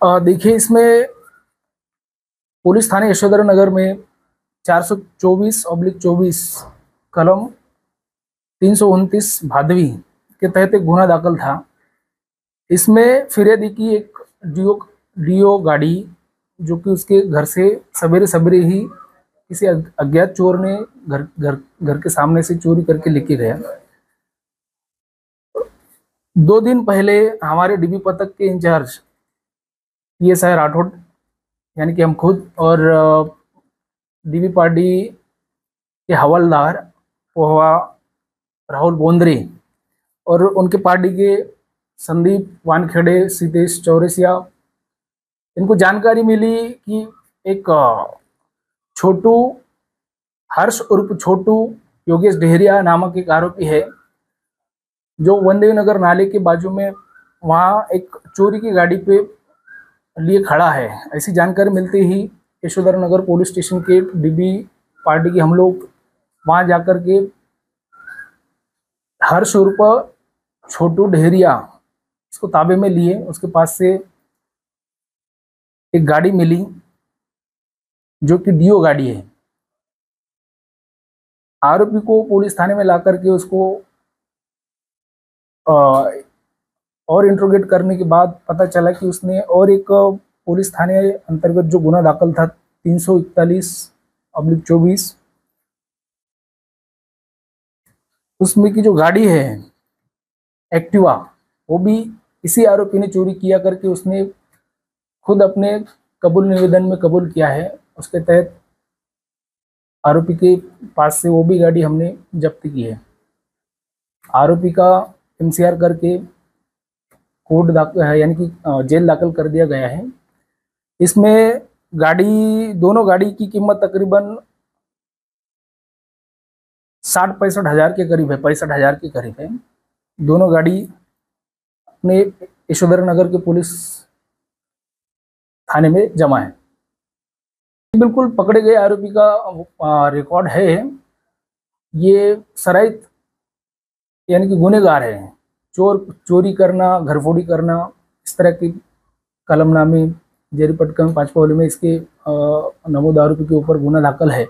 देखिए, इसमें पुलिस थाने यशोधर नगर में चार सौ चौबीस कलम तीन सौ उनतीस भादवी के तहत एक गुना दाखिल था। इसमें फिरियादी की एक डीओ डीओ गाड़ी, जो कि उसके घर से सवेरे सवेरे ही किसी अज्ञात चोर ने घर घर घर के सामने से चोरी करके लेके गया। दो दिन पहले हमारे डीबी पथक के incharge P S I Rathore यानी कि हम खुद और डीबी पार्टी के हवलदार वो हुआ राहुल बोंद्रे और उनके पार्टी के संदीप वानखेड़े, सीतेश चौरसिया, इनको जानकारी मिली कि एक छोटू, हर्ष उर्फ़ छोटू योगेश डेहरिया नामक एक आरोपी है, जो वनदेव नगर नाले के बाजू में वहाँ एक चोरी की गाड़ी पे लिए खड़ा है। ऐसी जानकारी मिलते ही यशोधर नगर पुलिस स्टेशन के डीबी पार्टी के हम लोग वहाँ जाकर के हर्ष उर्फ़ छोटू डेहरिया इसको ताबे में लिए। उसके पास से एक गाड़ी मिली जो कि डीओ गाड़ी है। आरोपी को पुलिस थाने में ला करके उसको अ, और इंट्रोगेट करने के बाद पता चला कि उसने और एक पुलिस थाने अंतर्गत जो गुना दाखिल था, तीन सौ इकतालीस अब्लिक चौबीस, उसमें की जो गाड़ी है, एक्टिवा, वो भी इसी आरोपी ने चोरी किया करके उसने खुद अपने कबूल निवेदन में कबूल किया है। उसके तहत आरोपी के पास से वो भी गाड़ी हमने जब्त की है। आरोपी का एमसीआर करके कोर्ट यानी कि जेल दाखिल कर दिया गया है। इसमें गाड़ी, दोनों गाड़ी की कीमत तकरीबन साठ पैंसठ हज़ार के करीब है, पैंसठ हज़ार के करीब है। दोनों गाड़ी अपने यशोधर नगर के पुलिस थाने में जमा है। बिल्कुल पकड़े गए आरोपी का रिकॉर्ड है। ये सराइत, यानी कि गुनेगार है। चोर, चोरी करना, घरफोड़ी करना, इस तरह की कलमनामे, जेरी पटकम पाँच में इसके नमोद आरोपी के ऊपर गुना दाखिल है।